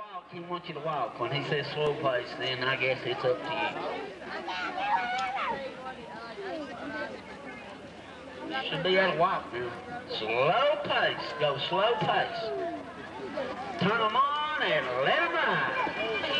walk, he wants you to walk. When he says slow pace, then I guess it's up to you. Should be able to walk now. Slow pace. Go slow pace. Turn them on and let them ride.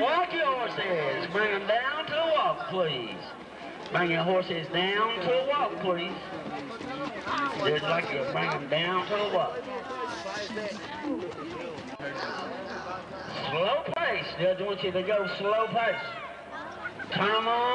Walk your horses. Bring them down to a walk, please. Bring your horses down to a walk, please. Just like you bring them down to a walk. Slow pace. Judge wants you to go slow pace. Turn them on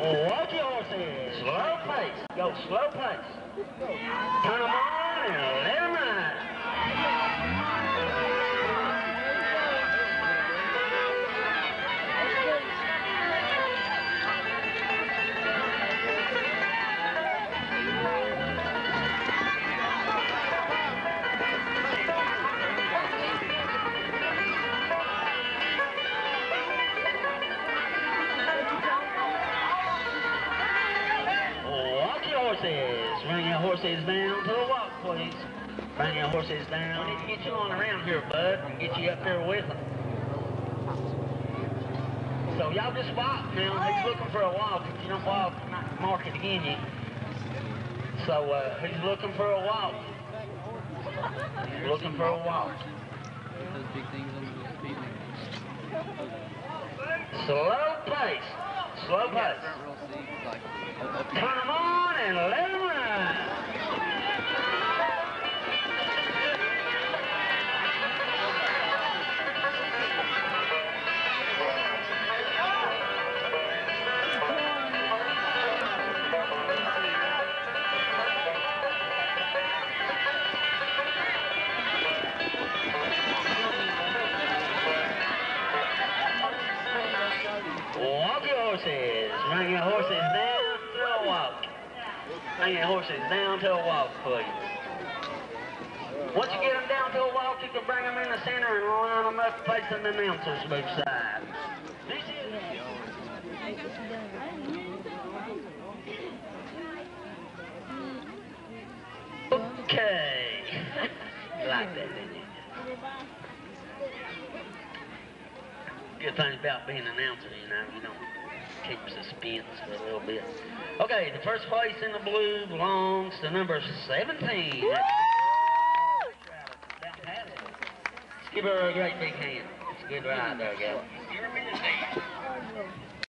Walk your horses. Slow pace. Go slow pace. Turn on and let them ride. Horses. Bring your horses down to the walk, please. Bring your horses down. We need to get you on around here, bud, and get you up there with them. So y'all just walk now. He's looking for a walk. If you don't walk, I'm not mark it again you. So uh, he's looking for a walk. He's looking for a walk. Those big things on the speed. Slow pace. Slow Yeah, pace. front row seats, like, up, up Turn them on and let them ride. Bring your horses down to a walk, please. Once you get them down to a walk, you can bring them in the center and line them up facing the announcers both side. This is Okay. you like that, didn't you? Good thing about being an announcer, you know, you don't keep suspense for a little bit. Okay, the first place in the blue belongs to number 17. Let's give her a great big hand. It's a good ride there, gal.